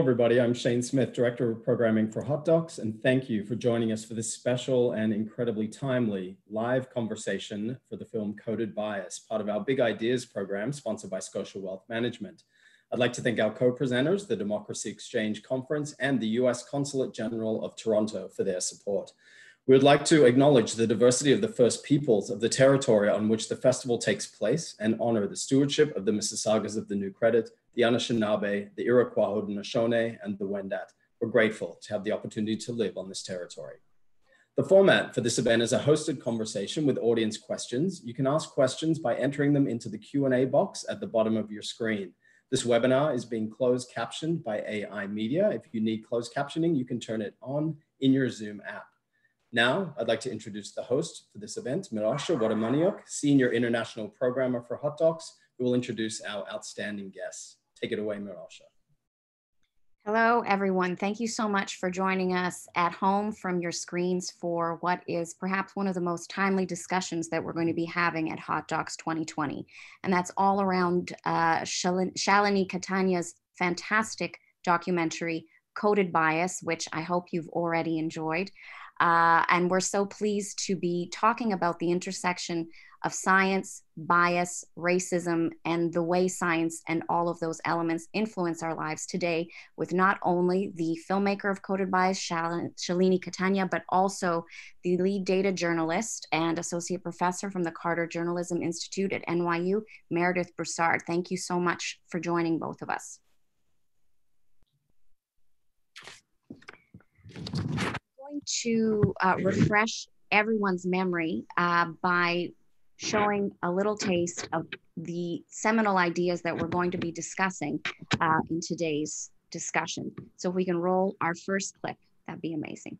Everybody. I'm Shane Smith, Director of Programming for Hot Docs, and thank you for joining us for this special and incredibly timely live conversation for the film Coded Bias, part of our Big Ideas program sponsored by Scotia Wealth Management. I'd like to thank our co-presenters, the Democracy Exchange Conference and the US Consulate General of Toronto for their support. We would like to acknowledge the diversity of the First Peoples of the territory on which the festival takes place and honor the stewardship of the Mississaugas of the New Credit, the Anishinaabe, the Iroquois Haudenosaunee, and the Wendat. We're grateful to have the opportunity to live on this territory. The format for this event is a hosted conversation with audience questions. You can ask questions by entering them into the Q&A box at the bottom of your screen. This webinar is being closed captioned by AI Media. If you need closed captioning, you can turn it on in your Zoom app. Now, I'd like to introduce the host for this event, Myrocia Watamaniuk, Senior International Programmer for Hot Docs, who will introduce our outstanding guests. Take it away, Myrocia. Hello, everyone. Thank you so much for joining us at home from your screens for what is perhaps one of the most timely discussions that we're going to be having at Hot Docs 2020. And that's all around uh, Shalini Kantayya's fantastic documentary, Coded Bias, which I hope you've already enjoyed. Uh, and we're so pleased to be talking about the intersection of science, bias, racism, and the way science and all of those elements influence our lives today with not only the filmmaker of Coded Bias, Shalini Kantayya, but also the lead data journalist and associate professor from the Carter Journalism Institute at NYU, Meredith Broussard. Thank you so much for joining both of us. I'm going to uh, refresh everyone's memory uh, by showing a little taste of the seminal ideas that we're going to be discussing uh, in today's discussion. So if we can roll our first clip, that'd be amazing.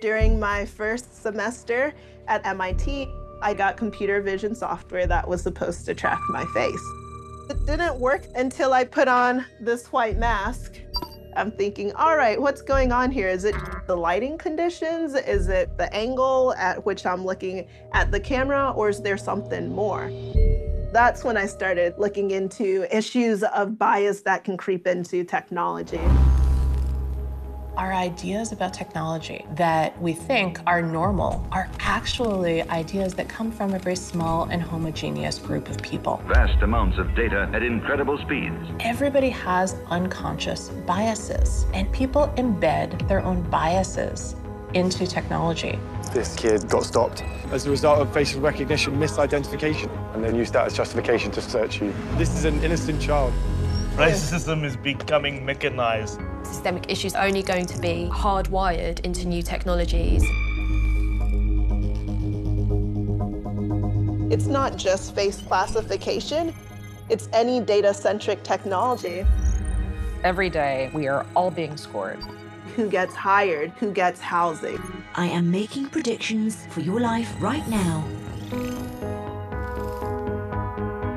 During my first semester at MIT, I got computer vision software that was supposed to track my face. It didn't work until I put on this white mask. I'm thinking, all right, what's going on here? Is it the lighting conditions? Is it the angle at which I'm looking at the camera, or is there something more? That's when I started looking into issues of bias that can creep into technology. Our ideas about technology that we think are normal are actually ideas that come from a very small and homogeneous group of people. Vast amounts of data at incredible speeds. Everybody has unconscious biases, and people embed their own biases into technology. This kid got stopped as a result of facial recognition misidentification, and then used that as justification to search you. This is an innocent child. Racism is becoming mechanized. Systemic issues are only going to be hardwired into new technologies. It's not just face classification, it's any data-centric technology. Every day, we are all being scored. Who gets hired? Who gets housing? I am making predictions for your life right now.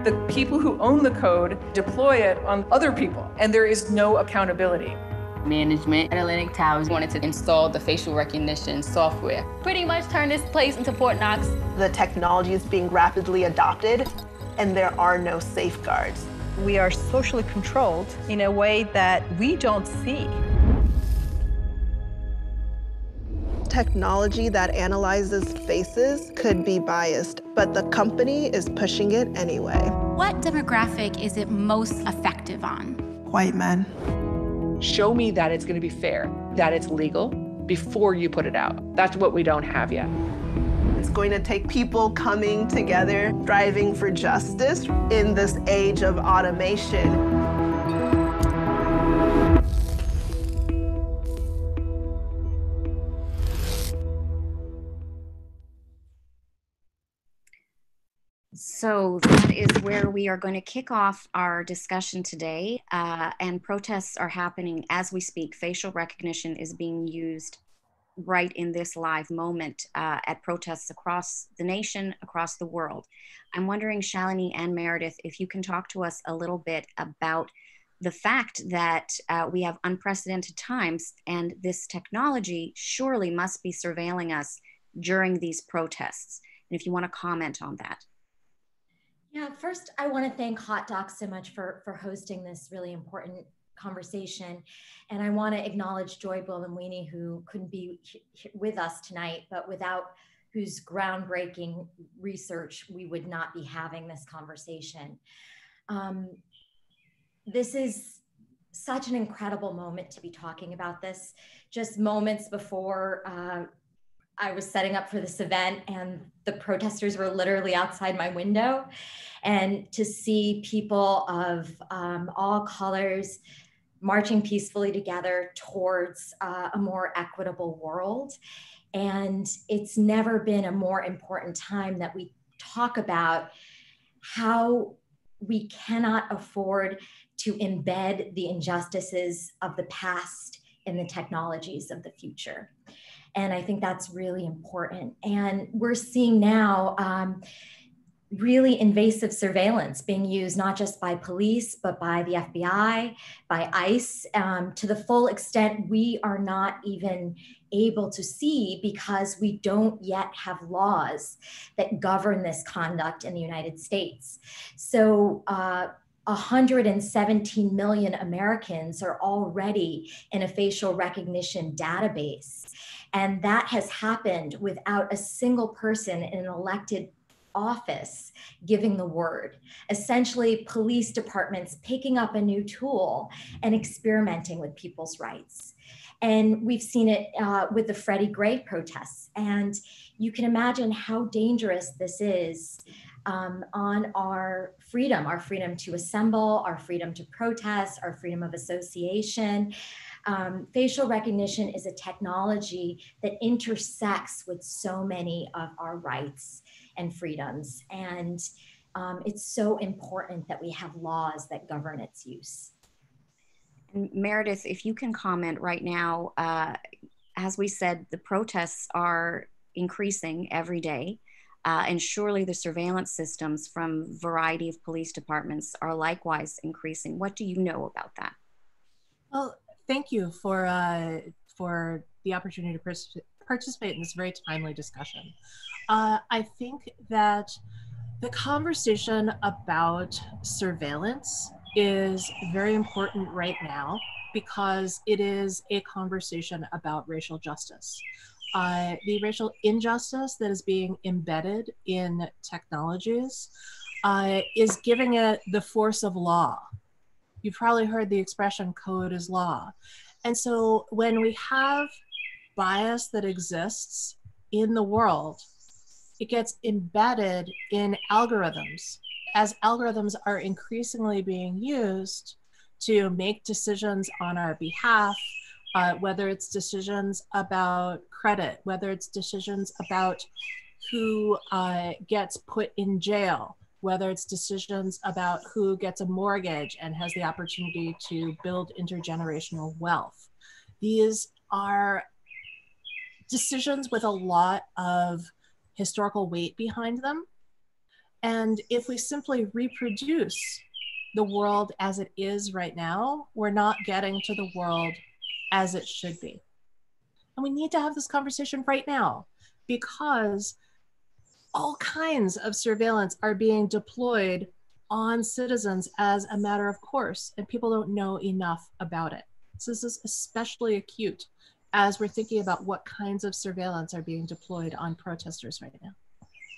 The people who own the code deploy it on other people, and there is no accountability. Management at Atlantic Towers wanted to install the facial recognition software. Pretty much turn this place into Fort Knox. The technology is being rapidly adopted, and there are no safeguards. We are socially controlled in a way that we don't see. technology that analyzes faces could be biased, but the company is pushing it anyway. What demographic is it most effective on? White men. Show me that it's going to be fair, that it's legal before you put it out. That's what we don't have yet. It's going to take people coming together, driving for justice in this age of automation. So that is where we are going to kick off our discussion today. Uh, and protests are happening as we speak. Facial recognition is being used right in this live moment uh, at protests across the nation, across the world. I'm wondering, Shalini and Meredith, if you can talk to us a little bit about the fact that uh, we have unprecedented times and this technology surely must be surveilling us during these protests. And if you want to comment on that. Yeah, first, I want to thank Hot Docs so much for, for hosting this really important conversation. And I want to acknowledge Joy Buolamwini, who couldn't be with us tonight, but without whose groundbreaking research we would not be having this conversation. Um, this is such an incredible moment to be talking about this. Just moments before uh, I was setting up for this event, and the protesters were literally outside my window. And to see people of um, all colors marching peacefully together towards uh, a more equitable world. And it's never been a more important time that we talk about how we cannot afford to embed the injustices of the past in the technologies of the future. And I think that's really important. And we're seeing now um, really invasive surveillance being used not just by police, but by the FBI, by ICE, um, to the full extent we are not even able to see because we don't yet have laws that govern this conduct in the United States. So, uh, 117 million Americans are already in a facial recognition database. And that has happened without a single person in an elected office giving the word. Essentially, police departments picking up a new tool and experimenting with people's rights. And we've seen it uh, with the Freddie Gray protests. And you can imagine how dangerous this is um, on our freedom, our freedom to assemble, our freedom to protest, our freedom of association. Um, facial recognition is a technology that intersects with so many of our rights and freedoms. And um, it's so important that we have laws that govern its use. And Meredith, if you can comment right now, uh, as we said, the protests are increasing every day. Uh, and surely the surveillance systems from variety of police departments are likewise increasing. What do you know about that? Well, thank you for uh, for the opportunity to participate in this very timely discussion. Uh, I think that the conversation about surveillance is very important right now because it is a conversation about racial justice. Uh, the racial injustice that is being embedded in technologies uh, is giving it the force of law. You've probably heard the expression code is law. And so when we have bias that exists in the world, it gets embedded in algorithms as algorithms are increasingly being used to make decisions on our behalf, uh, whether it's decisions about credit, whether it's decisions about who uh, gets put in jail, whether it's decisions about who gets a mortgage and has the opportunity to build intergenerational wealth. These are decisions with a lot of historical weight behind them. And if we simply reproduce the world as it is right now, we're not getting to the world as it should be. And we need to have this conversation right now because all kinds of surveillance are being deployed on citizens as a matter of course, and people don't know enough about it. So this is especially acute as we're thinking about what kinds of surveillance are being deployed on protesters right now?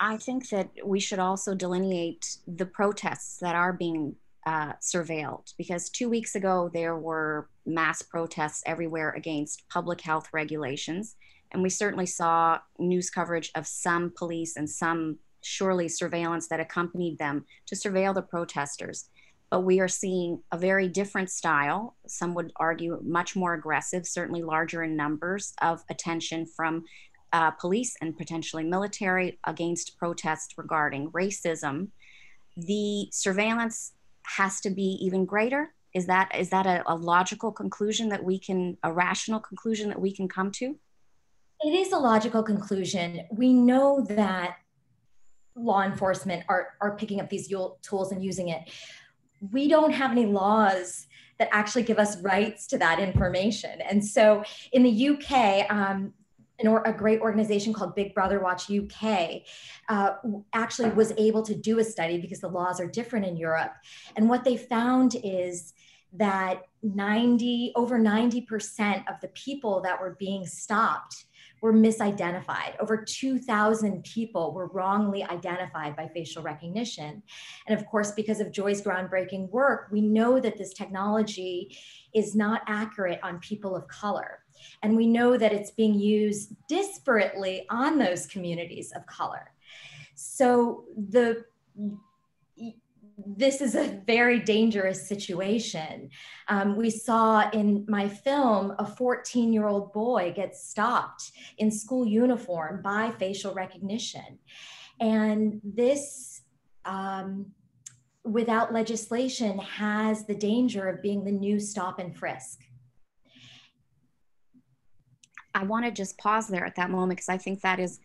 I think that we should also delineate the protests that are being uh, surveilled because two weeks ago there were mass protests everywhere against public health regulations. And we certainly saw news coverage of some police and some surely surveillance that accompanied them to surveil the protesters but we are seeing a very different style. Some would argue much more aggressive, certainly larger in numbers of attention from uh, police and potentially military against protests regarding racism. The surveillance has to be even greater. Is that is that a, a logical conclusion that we can a rational conclusion that we can come to? It is a logical conclusion. We know that law enforcement are, are picking up these tools and using it we don't have any laws that actually give us rights to that information. And so in the UK, um, an or, a great organization called Big Brother Watch UK uh, actually was able to do a study because the laws are different in Europe. And what they found is that 90 over 90% of the people that were being stopped were misidentified. Over 2,000 people were wrongly identified by facial recognition. And of course, because of Joy's groundbreaking work, we know that this technology is not accurate on people of color. And we know that it's being used disparately on those communities of color. So the this is a very dangerous situation. Um, we saw in my film a 14 year old boy get stopped in school uniform by facial recognition. And this, um, without legislation, has the danger of being the new stop and frisk. I want to just pause there at that moment because I think that is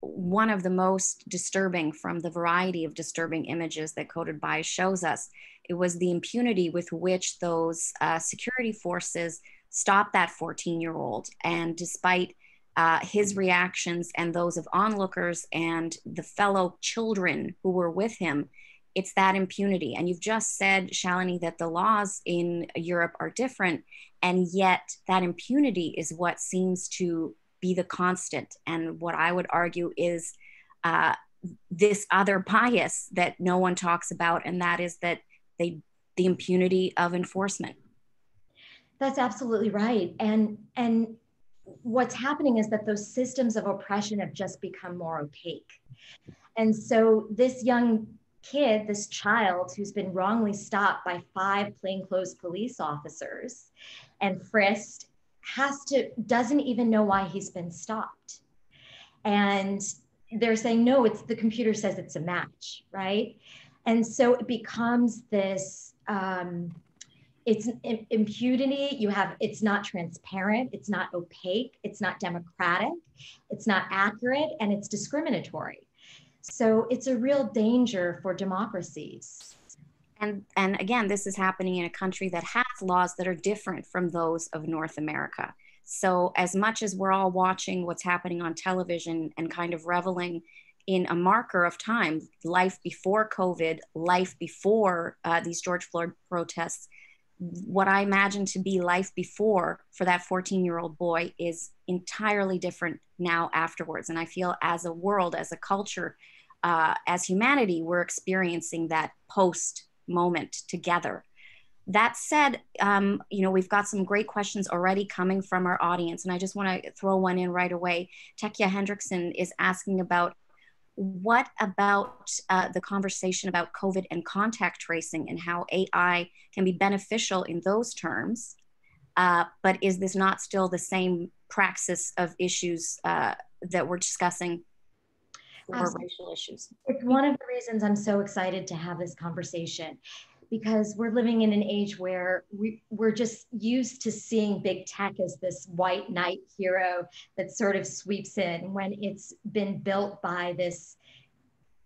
one of the most disturbing from the variety of disturbing images that Coded Bias shows us. It was the impunity with which those uh, security forces stopped that 14 year old. And despite uh, his reactions and those of onlookers and the fellow children who were with him, it's that impunity. And you've just said, Shalini, that the laws in Europe are different. And yet that impunity is what seems to be the constant. And what I would argue is uh, this other bias that no one talks about, and that is that they the impunity of enforcement. That's absolutely right. And and what's happening is that those systems of oppression have just become more opaque. And so this young kid, this child who's been wrongly stopped by five plainclothes police officers and frisked has to doesn't even know why he's been stopped. And they're saying no it's the computer says it's a match right? And so it becomes this um, it's impunity. You have it's not transparent it's not opaque it's not democratic it's not accurate and it's discriminatory. So it's a real danger for democracies and and again this is happening in a country that has laws that are different from those of north america. So as much as we're all watching what's happening on television and kind of reveling in a marker of time life before covid life before uh, these george floyd protests what i imagine to be life before for that 14 year old boy is entirely different now afterwards. And i feel as a world as a culture uh, as humanity we're experiencing that post moment together. That said, um, you know, we've got some great questions already coming from our audience, and I just want to throw one in right away. Tekia Hendrickson is asking about what about uh, the conversation about COVID and contact tracing and how AI can be beneficial in those terms? Uh, but is this not still the same praxis of issues uh, that we're discussing or racial issues. It's one of the reasons I'm so excited to have this conversation because we're living in an age where we, we're just used to seeing big tech as this white knight hero that sort of sweeps in when it's been built by this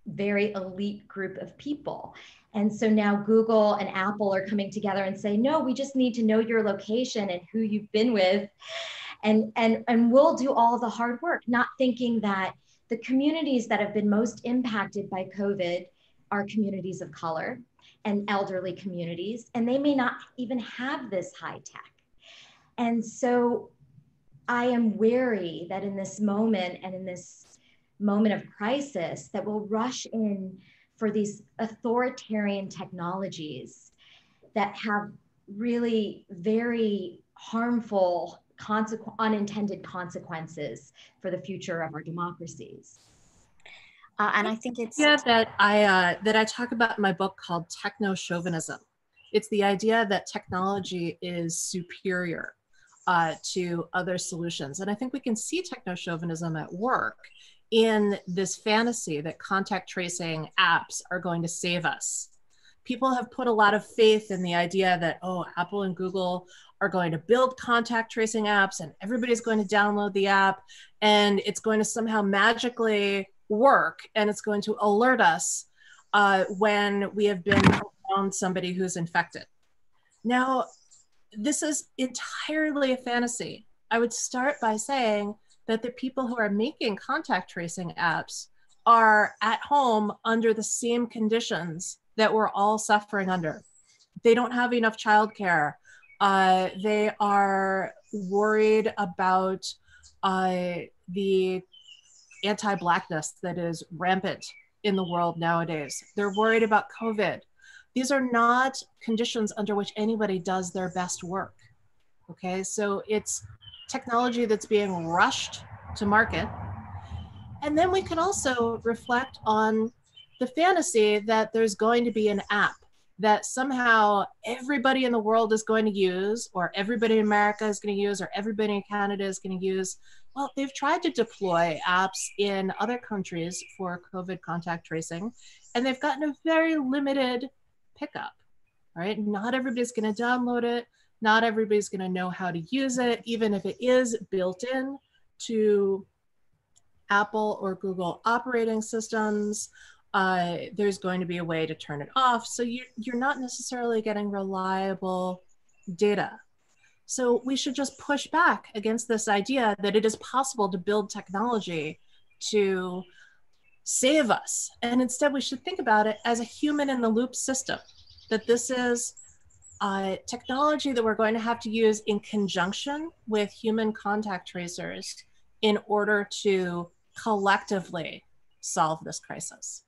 very elite group of people. And so now Google and Apple are coming together and say, no, we just need to know your location and who you've been with. And, and, and we'll do all the hard work, not thinking that the communities that have been most impacted by COVID are communities of color and elderly communities, and they may not even have this high tech. And so I am wary that in this moment and in this moment of crisis that we'll rush in for these authoritarian technologies that have really very harmful consequ- unintended consequences for the future of our democracies. Uh, and I think it's yeah that I uh, that I talk about in my book called techno chauvinism. It's the idea that technology is superior uh, to other solutions, and I think we can see techno chauvinism at work in this fantasy that contact tracing apps are going to save us. People have put a lot of faith in the idea that oh, Apple and Google are going to build contact tracing apps and everybody's going to download the app and it's going to somehow magically work and it's going to alert us uh, when we have been around somebody who's infected. Now, this is entirely a fantasy. I would start by saying that the people who are making contact tracing apps are at home under the same conditions that we're all suffering under. They don't have enough childcare. Uh, they are worried about uh, the anti Blackness that is rampant in the world nowadays. They're worried about COVID. These are not conditions under which anybody does their best work. Okay, so it's technology that's being rushed to market. And then we can also reflect on the fantasy that there's going to be an app that somehow everybody in the world is going to use, or everybody in America is going to use, or everybody in Canada is going to use. Well, they've tried to deploy apps in other countries for COVID contact tracing, and they've gotten a very limited pickup, right? Not everybody's going to download it. Not everybody's going to know how to use it, even if it is built in to Apple or Google operating systems uh, there's going to be a way to turn it off. So you, you're not necessarily getting reliable data. So we should just push back against this idea that it is possible to build technology to save us. And instead, we should think about it as a human in the loop system, that this is uh, technology that we're going to have to use in conjunction with human contact tracers in order to collectively solve this crisis.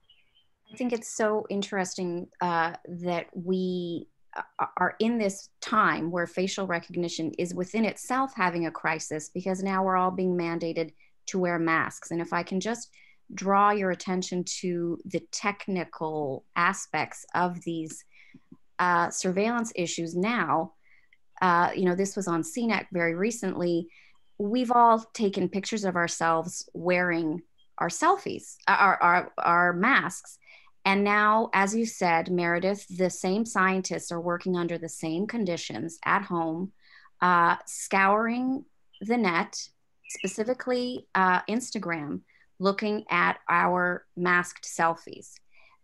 I think it's so interesting uh, that we uh, are in this time where facial recognition is within itself having a crisis because now we're all being mandated to wear masks. And if I can just draw your attention to the technical aspects of these uh, surveillance issues now, uh, you know, this was on CNET very recently. We've all taken pictures of ourselves wearing our selfies, our, our, our masks. And now, as you said, Meredith, the same scientists are working under the same conditions at home, uh, scouring the net, specifically uh, Instagram, looking at our masked selfies.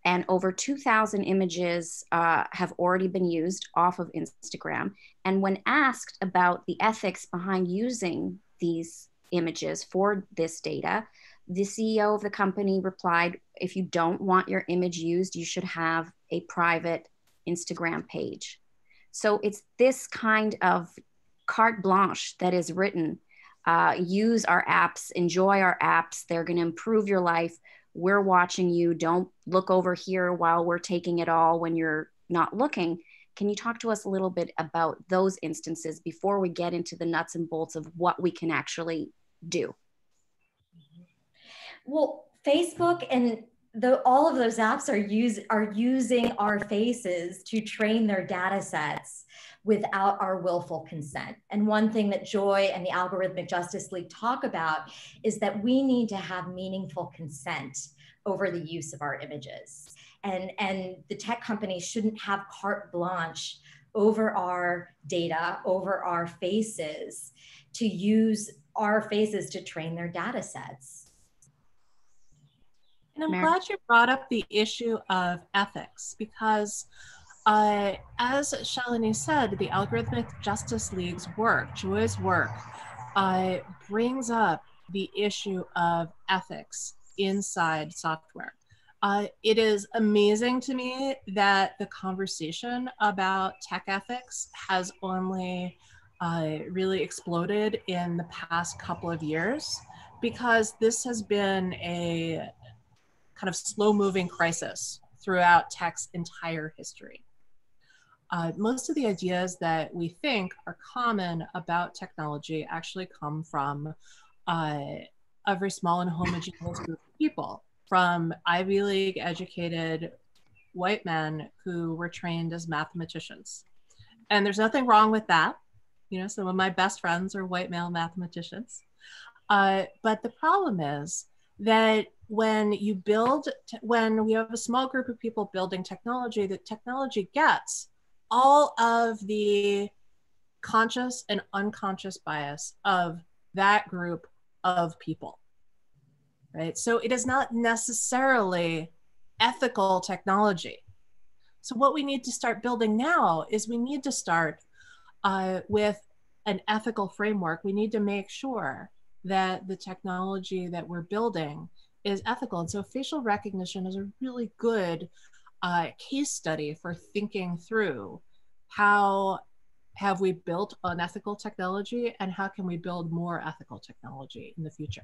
And over 2,000 images uh, have already been used off of Instagram. And when asked about the ethics behind using these images for this data, the CEO of the company replied, if you don't want your image used, you should have a private Instagram page. So it's this kind of carte blanche that is written. Uh, use our apps, enjoy our apps. They're going to improve your life. We're watching you. Don't look over here while we're taking it all when you're not looking. Can you talk to us a little bit about those instances before we get into the nuts and bolts of what we can actually do? Well, Facebook and the, all of those apps are use are using our faces to train their data sets without our willful consent. And one thing that Joy and the Algorithmic Justice League talk about is that we need to have meaningful consent over the use of our images. And, and the tech companies shouldn't have carte blanche over our data, over our faces, to use our faces to train their data sets. And I'm Mer- glad you brought up the issue of ethics because, uh, as Shalini said, the Algorithmic Justice League's work, Joy's work, uh, brings up the issue of ethics inside software. Uh, it is amazing to me that the conversation about tech ethics has only uh, really exploded in the past couple of years because this has been a kind of slow moving crisis throughout tech's entire history. Uh, most of the ideas that we think are common about technology actually come from uh, a very small and homogeneous group of people, from Ivy League educated white men who were trained as mathematicians. And there's nothing wrong with that. You know, some of my best friends are white male mathematicians. Uh, but the problem is that when you build, when we have a small group of people building technology, that technology gets all of the conscious and unconscious bias of that group of people. Right? So it is not necessarily ethical technology. So, what we need to start building now is we need to start uh, with an ethical framework. We need to make sure that the technology that we're building is ethical. And so facial recognition is a really good uh, case study for thinking through how have we built unethical technology and how can we build more ethical technology in the future?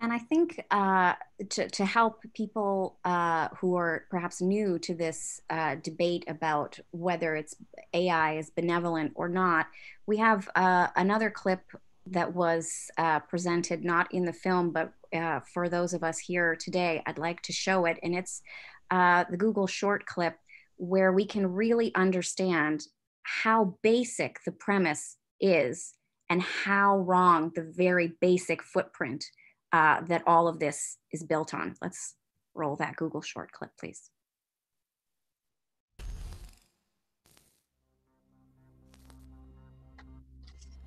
And I think uh, to, to help people uh, who are perhaps new to this uh, debate about whether it's AI is benevolent or not, we have uh, another clip that was uh, presented not in the film, but uh, for those of us here today, I'd like to show it. And it's the Google short clip where we can really understand how basic the premise is and how wrong the very basic footprint uh, that all of this is built on. Let's roll that Google short clip, please.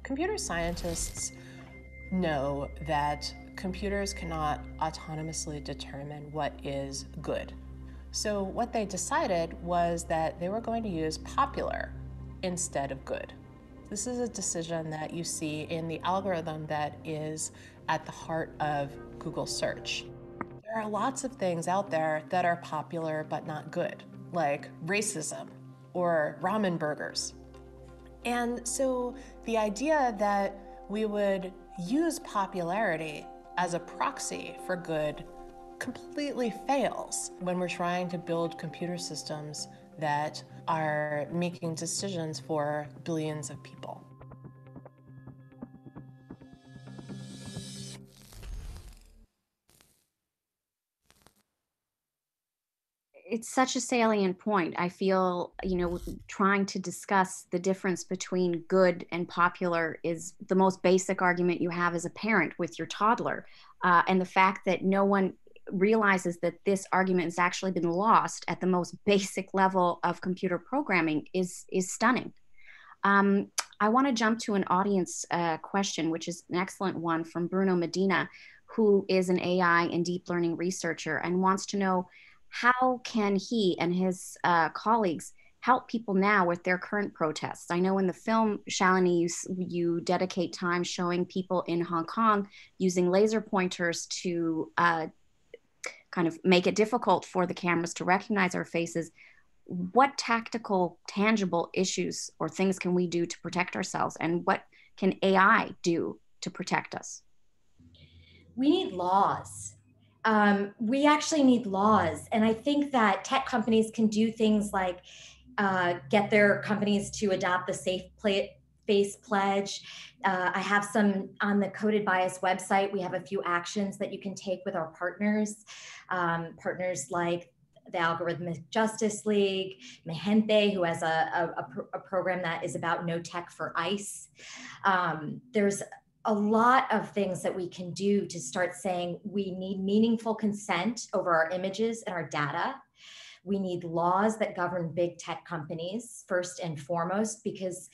Computer scientists know that computers cannot autonomously determine what is good. So what they decided was that they were going to use popular instead of good. This is a decision that you see in the algorithm that is at the heart of Google search. There are lots of things out there that are popular but not good, like racism or ramen burgers. And so the idea that we would use popularity as a proxy for good completely fails when we're trying to build computer systems that are making decisions for billions of people. It's such a salient point. I feel, you know, trying to discuss the difference between good and popular is the most basic argument you have as a parent with your toddler. Uh, and the fact that no one realizes that this argument has actually been lost at the most basic level of computer programming is, is stunning. Um, I want to jump to an audience uh, question, which is an excellent one from Bruno Medina, who is an AI and deep learning researcher and wants to know how can he and his uh, colleagues help people now with their current protests? I know in the film, Shalini, you, you dedicate time showing people in Hong Kong using laser pointers to uh, kind of make it difficult for the cameras to recognize our faces. What tactical, tangible issues or things can we do to protect ourselves? And what can AI do to protect us? We need laws um, we actually need laws. And I think that tech companies can do things like uh, get their companies to adopt the safe play, face pledge. Uh, I have some on the Coded Bias website. We have a few actions that you can take with our partners, um, partners like the Algorithmic Justice League, Mijente, who has a, a, a, program that is about no tech for ICE. Um, there's a lot of things that we can do to start saying we need meaningful consent over our images and our data. We need laws that govern big tech companies first and foremost, because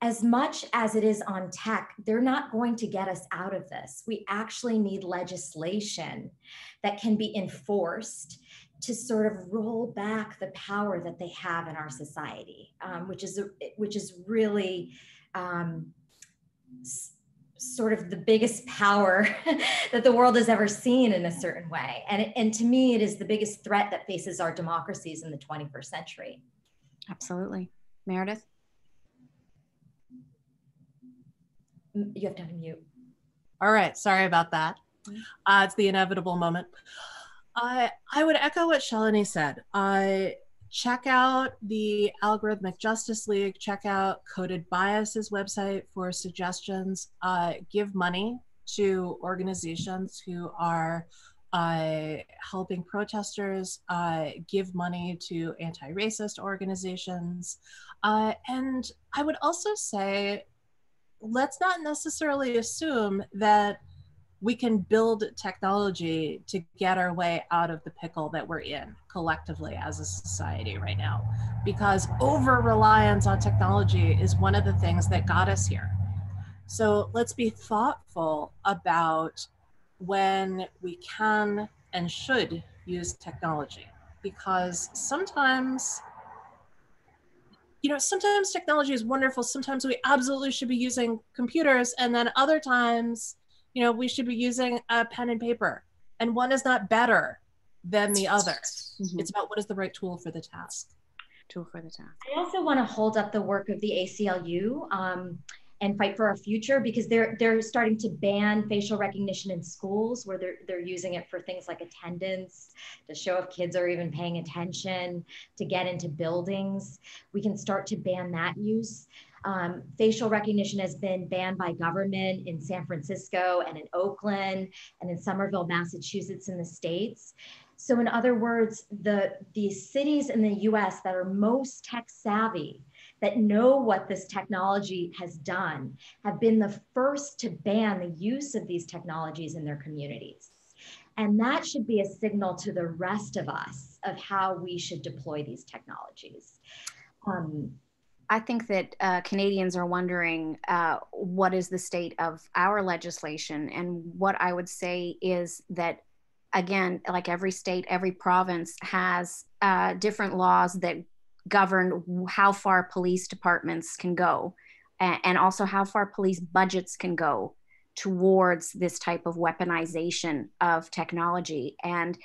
as much as it is on tech, they're not going to get us out of this. We actually need legislation that can be enforced to sort of roll back the power that they have in our society, um, which is which is really um, sort of the biggest power that the world has ever seen in a certain way. And, and to me, it is the biggest threat that faces our democracies in the 21st century. Absolutely. Meredith? You have to unmute. All right. Sorry about that. Uh, it's the inevitable moment. I, I would echo what Shalini said. I, check out the Algorithmic Justice League, check out Coded Bias's website for suggestions, uh, give money to organizations who are uh, helping protesters, uh, give money to anti racist organizations. Uh, and I would also say, let's not necessarily assume that we can build technology to get our way out of the pickle that we're in collectively as a society right now. Because over reliance on technology is one of the things that got us here. So let's be thoughtful about when we can and should use technology. Because sometimes you know sometimes technology is wonderful. Sometimes we absolutely should be using computers. And then other times you know, we should be using a pen and paper. And one is not better than the other. Mm-hmm. It's about what is the right tool for the task. Tool for the task. I also want to hold up the work of the ACLU. Um, and fight for our future because they're they're starting to ban facial recognition in schools where they're they're using it for things like attendance to show if kids are even paying attention to get into buildings we can start to ban that use um, facial recognition has been banned by government in San Francisco and in Oakland and in Somerville, Massachusetts in the States. So in other words, the, the cities in the US that are most tech savvy that know what this technology has done have been the first to ban the use of these technologies in their communities. And that should be a signal to the rest of us of how we should deploy these technologies. Um, I think that uh, Canadians are wondering uh, what is the state of our legislation. And what I would say is that, again, like every state, every province has uh, different laws that govern how far police departments can go and, also how far police budgets can go towards this type of weaponization of technology. And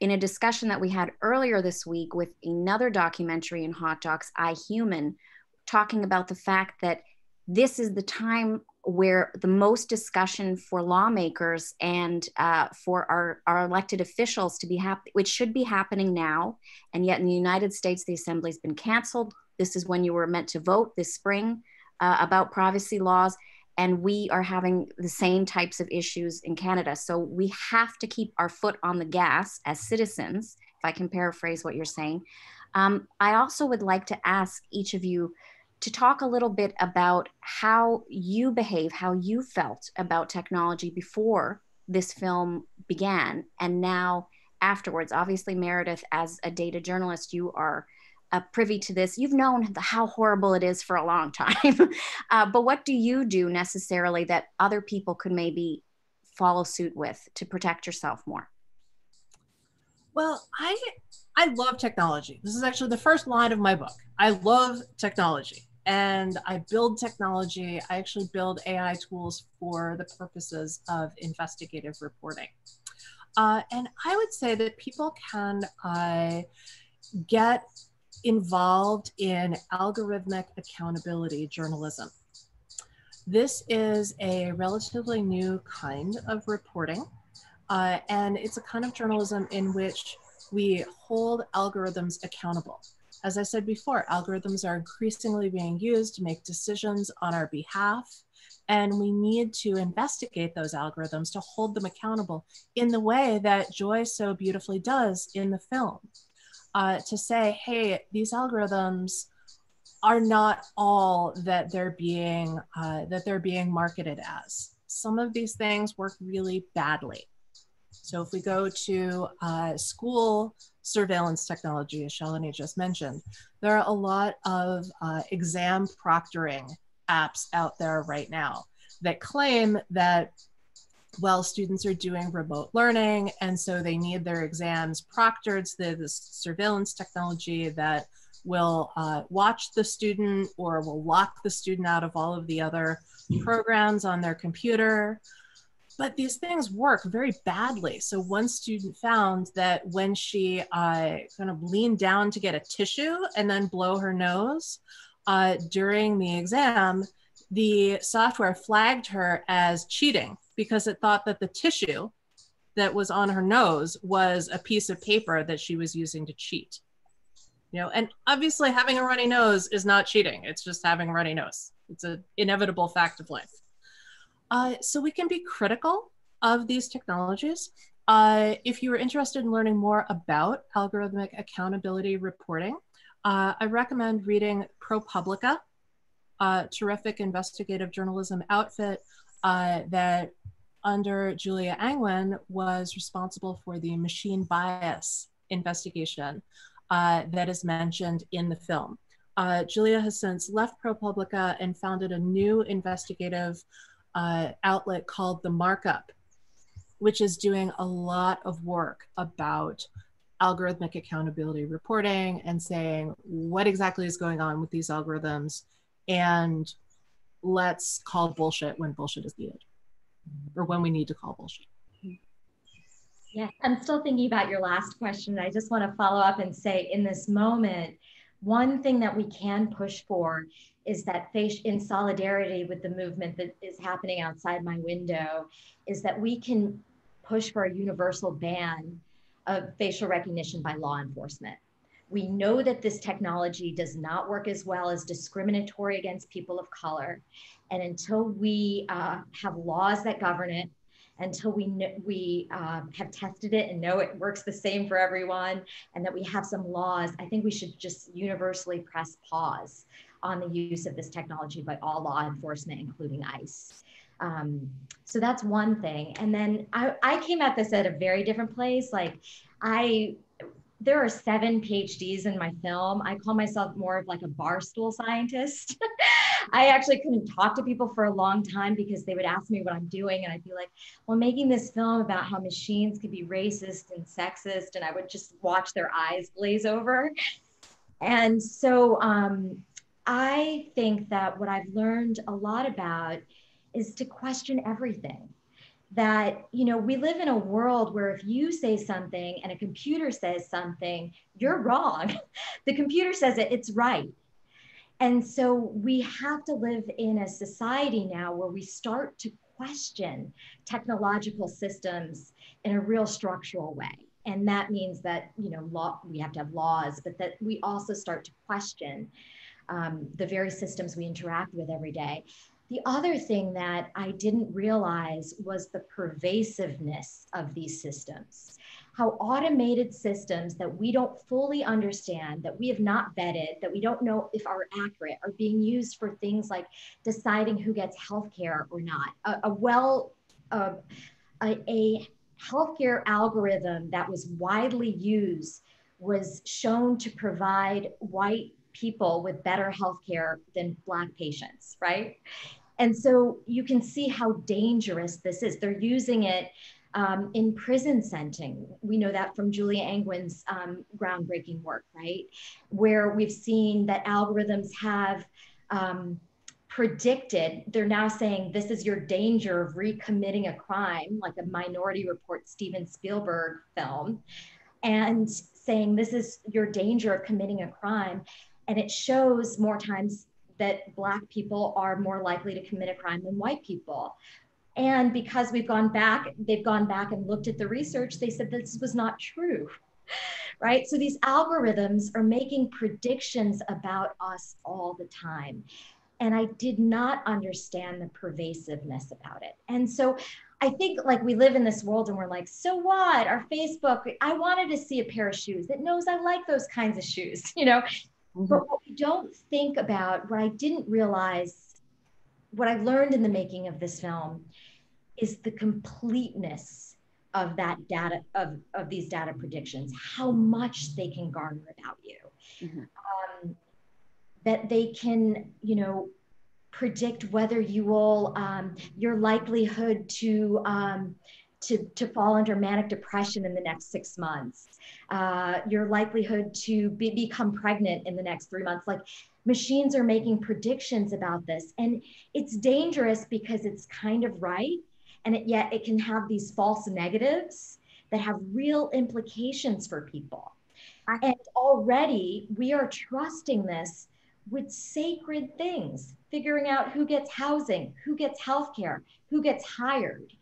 in a discussion that we had earlier this week with another documentary in Hot Docs, I Human, talking about the fact that this is the time where the most discussion for lawmakers and uh, for our, our elected officials to be happy, which should be happening now. And yet in the United States, the assembly's been canceled. This is when you were meant to vote this spring uh, about privacy laws. And we are having the same types of issues in Canada. So we have to keep our foot on the gas as citizens, if I can paraphrase what you're saying. Um, I also would like to ask each of you to talk a little bit about how you behave, how you felt about technology before this film began and now afterwards. Obviously, Meredith, as a data journalist, you are uh, privy to this. You've known how horrible it is for a long time. uh, but what do you do necessarily that other people could maybe follow suit with to protect yourself more? Well, I I love technology. This is actually the first line of my book. I love technology and I build technology. I actually build AI tools for the purposes of investigative reporting. Uh, and I would say that people can uh, get involved in algorithmic accountability journalism. This is a relatively new kind of reporting, uh, and it's a kind of journalism in which we hold algorithms accountable. As I said before, algorithms are increasingly being used to make decisions on our behalf. And we need to investigate those algorithms to hold them accountable in the way that Joy so beautifully does in the film. Uh, to say, hey, these algorithms are not all that they're being uh, that they're being marketed as. Some of these things work really badly. So if we go to uh, school surveillance technology, as Shalini just mentioned, there are a lot of uh, exam proctoring apps out there right now that claim that well, students are doing remote learning, and so they need their exams proctored. So this surveillance technology that will uh, watch the student or will lock the student out of all of the other programs on their computer. But these things work very badly. So one student found that when she uh, kind of leaned down to get a tissue and then blow her nose uh, during the exam, the software flagged her as cheating because it thought that the tissue that was on her nose was a piece of paper that she was using to cheat. You know, and obviously having a runny nose is not cheating. It's just having a runny nose. It's an inevitable fact of life. Uh, so we can be critical of these technologies. Uh, if you are interested in learning more about algorithmic accountability reporting, uh, I recommend reading ProPublica, a terrific investigative journalism outfit uh, that under Julia Angwin was responsible for the machine bias investigation uh, that is mentioned in the film. Uh, Julia has since left ProPublica and founded a new investigative uh, outlet called The Markup, which is doing a lot of work about algorithmic accountability reporting and saying what exactly is going on with these algorithms and let's call bullshit when bullshit is needed. or when we need to call bullshit. Yeah, I'm still thinking about your last question. I just want to follow up and say in this moment, one thing that we can push for is that in solidarity with the movement that is happening outside my window is that we can push for a universal ban of facial recognition by law enforcement. We know that this technology does not work as well as discriminatory against people of color. And until we uh, have laws that govern it, until we we um, have tested it and know it works the same for everyone, and that we have some laws, I think we should just universally press pause on the use of this technology by all law enforcement, including ICE. Um, so that's one thing. And then I, I came at this at a very different place. Like I there are seven PhDs in my film. I call myself more of like a barstool scientist. I actually couldn't talk to people for a long time because they would ask me what I'm doing. And I'd be like, well, making this film about how machines could be racist and sexist. And I would just watch their eyes glaze over. And so um, I think that what I've learned a lot about is to question everything. That you know we live in a world where if you say something and a computer says something you're wrong. The computer says it it's right. And so we have to live in a society now where we start to question technological systems in a real structural way. And that means that you know law we have to have laws but that we also start to question um, the very systems we interact with every day the other thing that I didn't realize was the pervasiveness of these systems. How automated systems that we don't fully understand, that we have not vetted, that we don't know if are accurate, are being used for things like deciding who gets healthcare or not. A, a well, uh, a, a healthcare algorithm that was widely used was shown to provide white people with better health care than Black patients, right? And so you can see how dangerous this is. They're using it um, in prison sentencing. We know that from Julia Angwin's um, groundbreaking work, right? Where we've seen that algorithms have um, predicted, they're now saying this is your danger of recommitting a crime, like a Minority Report Steven Spielberg film, and saying this is your danger of committing a crime and it shows more times that black people are more likely to commit a crime than white people. And because we've gone back they've gone back and looked at the research they said this was not true right? So these algorithms are making predictions about us all the time. And i did not understand the pervasiveness about it. And so I think like we live in this world and we're like, so what? Our Facebook, I wanted to see a pair of shoes that knows I like those kinds of shoes, you know, Mm-hmm. But what we don't think about, what I didn't realize, what I learned in the making of this film is the completeness of that data, of, of these data predictions, how much they can garner about you. Mm-hmm. Um, that they can, you know, predict whether you will, um, your likelihood to, um, to, to fall under manic depression in the next six months, uh, your likelihood to be, become pregnant in the next three months. Like machines are making predictions about this. And it's dangerous because it's kind of right. And it, yet it can have these false negatives that have real implications for people. And already we are trusting this with sacred things, figuring out who gets housing, who gets healthcare, who gets hired.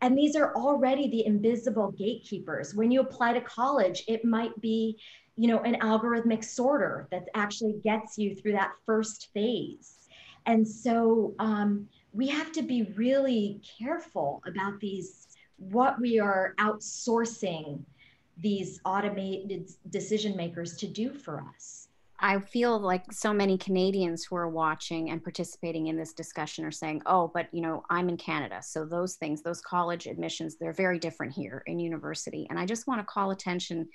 And these are already the invisible gatekeepers. When you apply to college, it might be, you know, an algorithmic sorter that actually gets you through that first phase. And so um, we have to be really careful about these, what we are outsourcing these automated decision makers to do for us. I feel like so many Canadians who are watching and participating in this discussion are saying, oh, but you know, I'm in Canada. So those things, those college admissions, they're very different here in university. And I just want to call attention,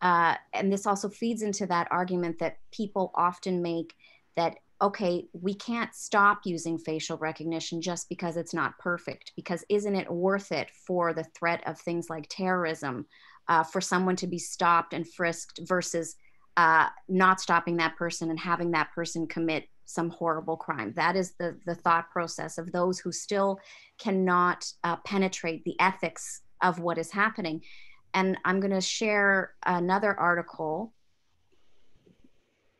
uh, and this also feeds into that argument that people often make that, okay, we can't stop using facial recognition just because it's not perfect, because isn't it worth it for the threat of things like terrorism, uh, for someone to be stopped and frisked versus uh, not stopping that person and having that person commit some horrible crime. That is the, the thought process of those who still cannot uh, penetrate the ethics of what is happening. And I'm going to share another article.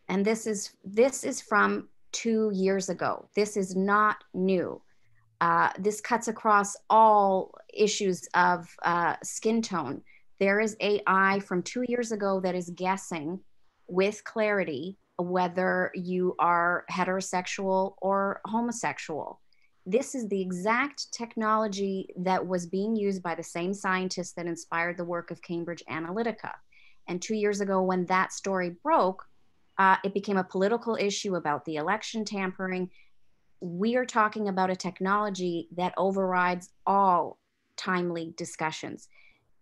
And this is this is from two years ago. This is not new. Uh, this cuts across all issues of uh, skin tone. There is AI from two years ago that is guessing with clarity whether you are heterosexual or homosexual. This is the exact technology that was being used by the same scientists that inspired the work of Cambridge Analytica. And two years ago, when that story broke, uh, it became a political issue about the election tampering. We are talking about a technology that overrides all timely discussions.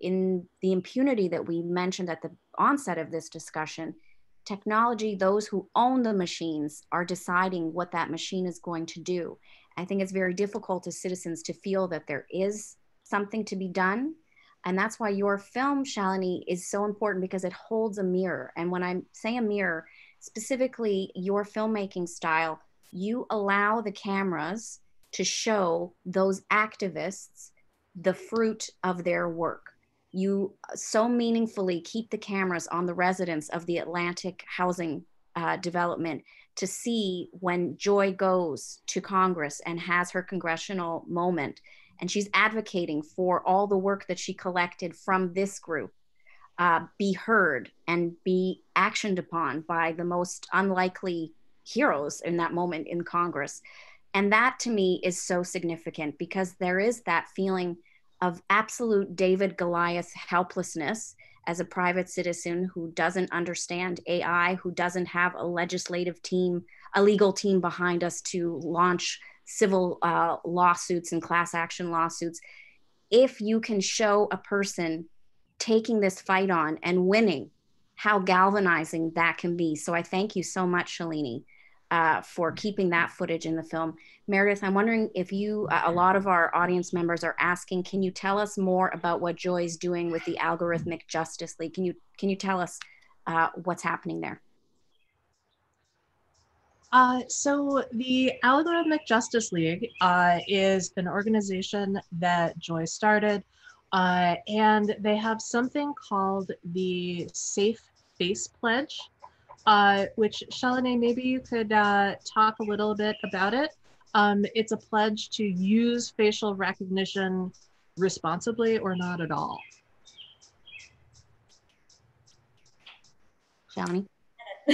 In the impunity that we mentioned at the onset of this discussion, technology, those who own the machines are deciding what that machine is going to do. I think it's very difficult as citizens to feel that there is something to be done. And that's why your film, Shalini, is so important because it holds a mirror. And when I say a mirror, specifically your filmmaking style, you allow the cameras to show those activists the fruit of their work you so meaningfully keep the cameras on the residents of the Atlantic housing uh, development to see when Joy goes to Congress and has her congressional moment. And she's advocating for all the work that she collected from this group uh, be heard and be actioned upon by the most unlikely heroes in that moment in Congress. And that to me is so significant because there is that feeling of absolute David Goliath helplessness as a private citizen who doesn't understand AI, who doesn't have a legislative team, a legal team behind us to launch civil uh, lawsuits and class action lawsuits. If you can show a person taking this fight on and winning, how galvanizing that can be. So I thank you so much, Shalini, uh, for keeping that footage in the film. Meredith, I'm wondering if you, uh, a lot of our audience members are asking, can you tell us more about what Joy is doing with the Algorithmic Justice League? Can you, can you tell us uh, what's happening there? Uh, so the Algorithmic Justice League uh, is an organization that Joy started, and they have something called the Safe Face Pledge, uh, which Shalini, maybe you could uh, talk a little bit about it. Um, it's a pledge to use facial recognition responsibly or not at all. Shalini?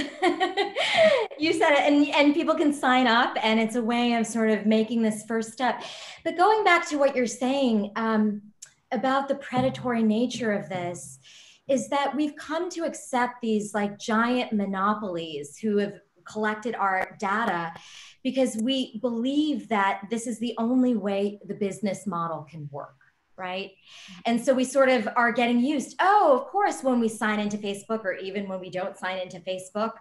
you said it and, and people can sign up and it's a way of sort of making this first step but going back to what you're saying um, about the predatory nature of this is that we've come to accept these like giant monopolies who have collected our data because we believe that this is the only way the business model can work right? And so we sort of are getting used oh of course when we sign into facebook or even when we don't sign into facebook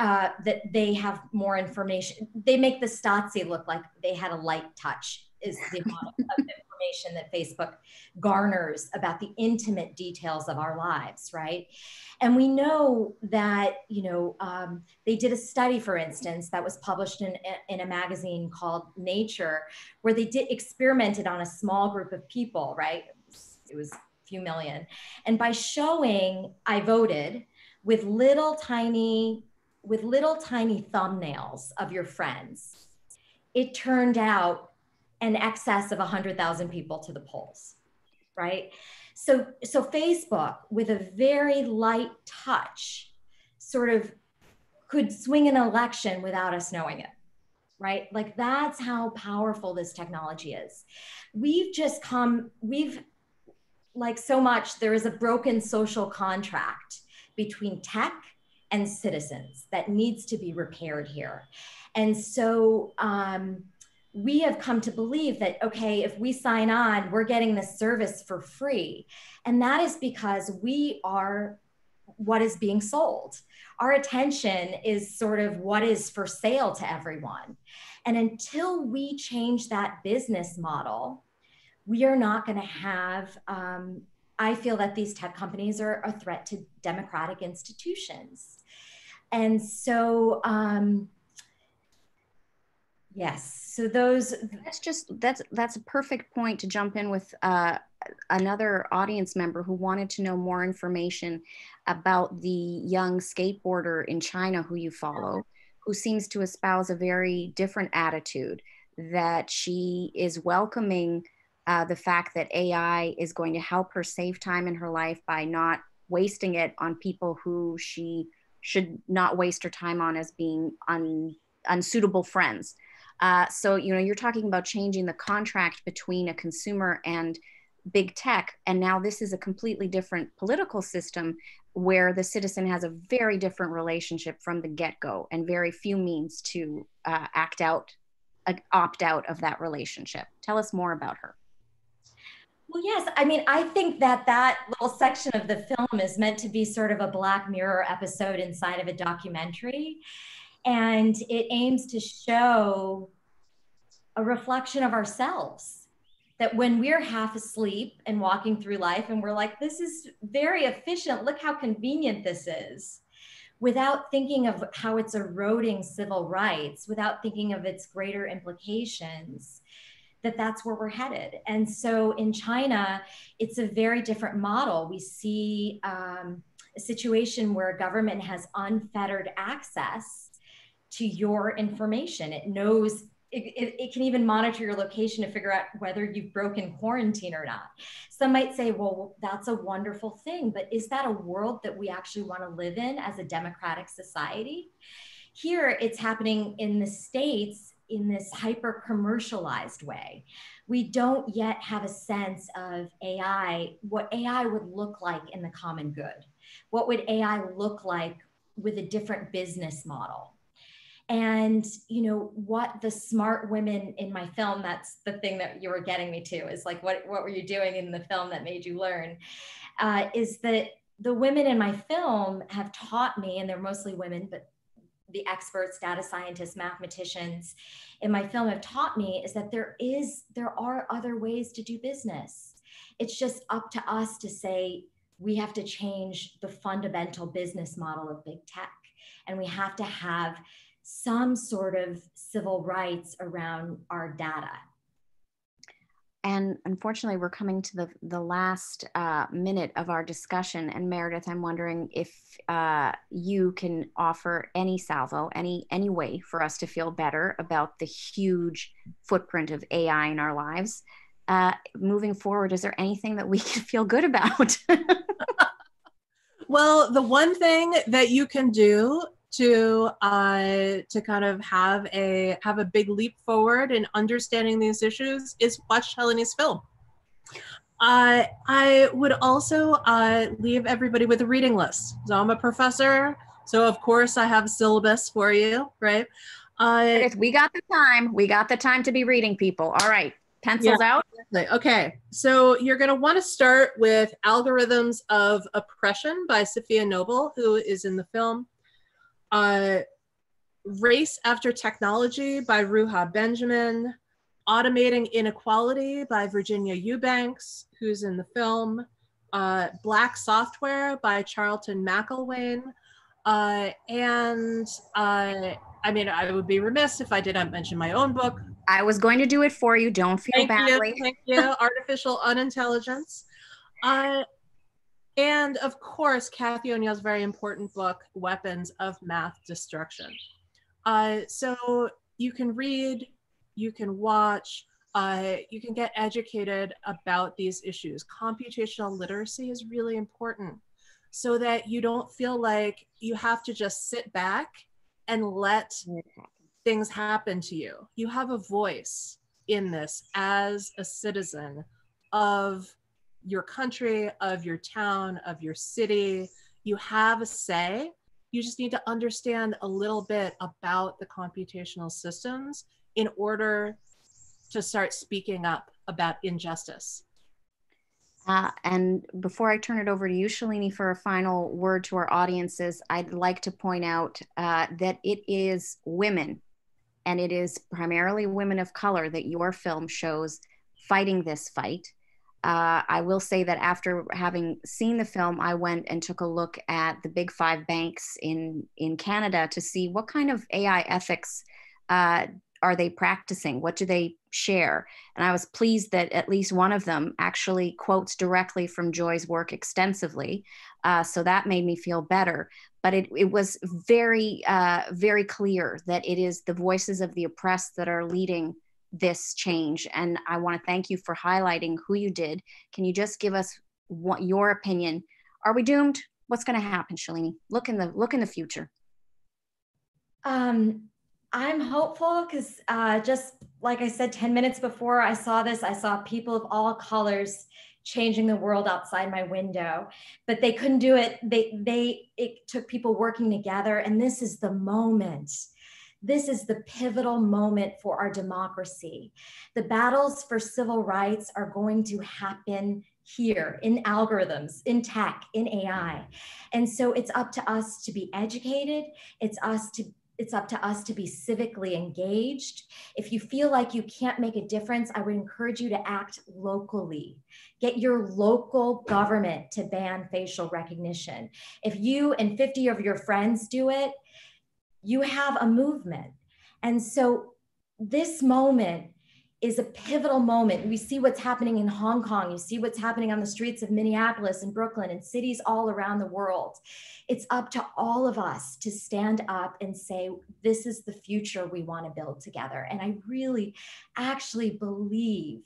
uh, that they have more information. They make the stasi look like they had a light touch is the model of information that Facebook garners about the intimate details of our lives, right? And we know that, you know, um, they did a study, for instance, that was published in, in a magazine called Nature, where they did experimented on a small group of people, right? It was, it was a few million. And by showing I voted with little tiny, with little tiny thumbnails of your friends, it turned out an excess of 100,000 people to the polls, right? So, so Facebook, with a very light touch, sort of could swing an election without us knowing it, right? Like that's how powerful this technology is. We've just come, we've like so much, there is a broken social contract between tech and citizens that needs to be repaired here. And so, um, we have come to believe that okay if we sign on we're getting this service for free. And that is because we are what is being sold. Our attention is sort of what is for sale to everyone. And until we change that business model we are not going to have um, i feel that these tech companies are a threat to democratic institutions. And so um, Yes. So those that's just that's that's a perfect point to jump in with uh, another audience member who wanted to know more information about the young skateboarder in China who you follow, who seems to espouse a very different attitude that she is welcoming uh, the fact that AI is going to help her save time in her life by not wasting it on people who she should not waste her time on as being un, unsuitable friends. Uh, so, you know, you're talking about changing the contract between a consumer and big tech. And now this is a completely different political system where the citizen has a very different relationship from the get go and very few means to uh, act out, uh, opt out of that relationship. Tell us more about her. Well, yes. I mean, I think that that little section of the film is meant to be sort of a Black Mirror episode inside of a documentary. And it aims to show a reflection of ourselves. That when we're half asleep and walking through life and we're like, this is very efficient, look how convenient this is, without thinking of how it's eroding civil rights, without thinking of its greater implications that that's where we're headed. And so in China, it's a very different model. We see um, a situation where government has unfettered access to your information. It knows it, it, it, can even monitor your location to figure out whether you've broken quarantine or not. Some might say, well, that's a wonderful thing, but is that a world that we actually want to live in as a democratic society? Here, it's happening in the States in this hyper commercialized way. We don't yet have a sense of AI, what AI would look like in the common good. What would AI look like with a different business model? And you know what the smart women in my film, that's the thing that you were getting me to, is like what, what were you doing in the film that made you learn? Uh, is that the women in my film have taught me, and they're mostly women, but the experts, data scientists, mathematicians in my film have taught me is that there is there are other ways to do business. It's just up to us to say we have to change the fundamental business model of big tech and we have to have some sort of civil rights around our data and unfortunately, we're coming to the, the last uh, minute of our discussion. And Meredith, I'm wondering if uh, you can offer any salvo, any any way for us to feel better about the huge footprint of AI in our lives. Uh, moving forward, is there anything that we can feel good about? well, the one thing that you can do to uh, to kind of have a have a big leap forward in understanding these issues is watch Shalini's film. Uh, I would also uh, leave everybody with a reading list. So I'm a professor, so of course I have a syllabus for you, right? Uh, we got the time. We got the time to be reading people. All right, pencils yeah, out. Okay, so you're going to want to start with Algorithms of Oppression by Safiya Noble, who is in the film uh, Race After Technology by Ruha Benjamin, Automating Inequality by Virginia Eubanks, who's in the film, uh, Black Software by Charlton McIlwain, uh, and uh, I mean, I would be remiss if I didn't mention my own book. I was going to do it for you. Don't feel thank badly. You, thank you. Artificial Unintelligence. Uh, and of course, Cathy O'Neil's very important book, Weapons of Math Destruction. Uh, so you can read, you can watch, uh, you can get educated about these issues. Computational literacy is really important so that you don't feel like you have to just sit back and let things happen to you. You have a voice in this as a citizen of your country, of your town, of your city. You have a say. You just need to understand a little bit about the computational systems in order to start speaking up about injustice. Uh, and before I turn it over to you, Shalini, for a final word to our audiences, I'd like to point out uh, that it is women, and it is primarily women of color that your film shows fighting this fight. Uh, I will say that after having seen the film, I went and took a look at the big five banks in in Canada to see what kind of AI ethics uh, are they practicing? What do they share? And I was pleased that at least one of them actually quotes directly from Joy's work extensively. Uh, so that made me feel better. But it, it was very, uh, very clear that it is the voices of the oppressed that are leading this change. And I want to thank you for highlighting who you did. Can you just give us what your opinion? Are we doomed? What's going to happen, Shalini? Look in the look in the future. Um, I'm hopeful because uh, just like I said 10 minutes before I saw this, I saw people of all colors changing the world outside my window but they couldn't do it they they it took people working together and this is the moment this is the pivotal moment for our democracy the battles for civil rights are going to happen here in algorithms, in tech, in AI. And so it's up to us to be educated. It's us to it's up to us to be civically engaged. If you feel like you can't make a difference, I would encourage you to act locally. Get your local government to ban facial recognition. If you and 50 of your friends do it, you have a movement. And so this moment is a pivotal moment. We see what's happening in Hong Kong. You see what's happening on the streets of Minneapolis and Brooklyn and cities all around the world. It's up to all of us to stand up and say, this is the future we want to build together. And I really actually believe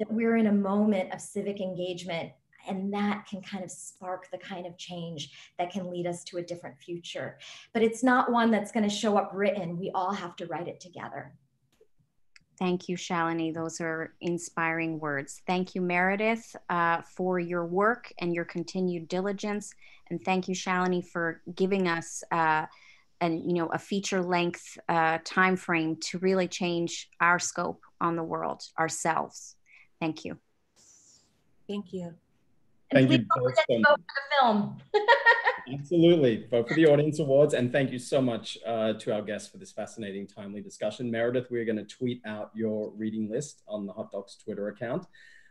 that we're in a moment of civic engagement and that can kind of spark the kind of change that can lead us to a different future. But it's not one that's going to show up written. We all have to write it together. Thank you, Shalini. Those are inspiring words. Thank you, Meredith, uh, for your work and your continued diligence. And thank you, Shalini, for giving us uh, an, you know, a feature length uh, time frame to really change our scope on the world ourselves. Thank you. Thank you. Thank and you both so much. the film. Absolutely. Vote for the Audience Awards. And thank you so much uh, to our guests for this fascinating, timely discussion. Meredith, we're going to tweet out your reading list on the Hot Docs Twitter account.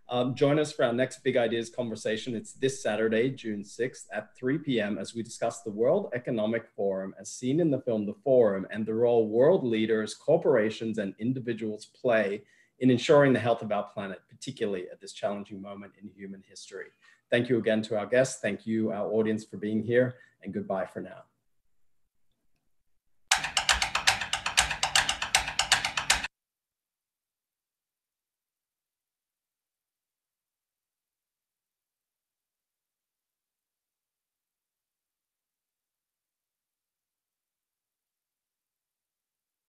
Um, join us for our next Big Ideas conversation. It's this Saturday, June 6th at 3 p.m. as we discuss the World Economic Forum as seen in the film The Forum and the role world leaders, corporations, and individuals play in ensuring the health of our planet, particularly at this challenging moment in human history. Thank you again to our guests. Thank you, our audience, for being here, and goodbye for now.